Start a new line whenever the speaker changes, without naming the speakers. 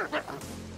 Ha ha ha!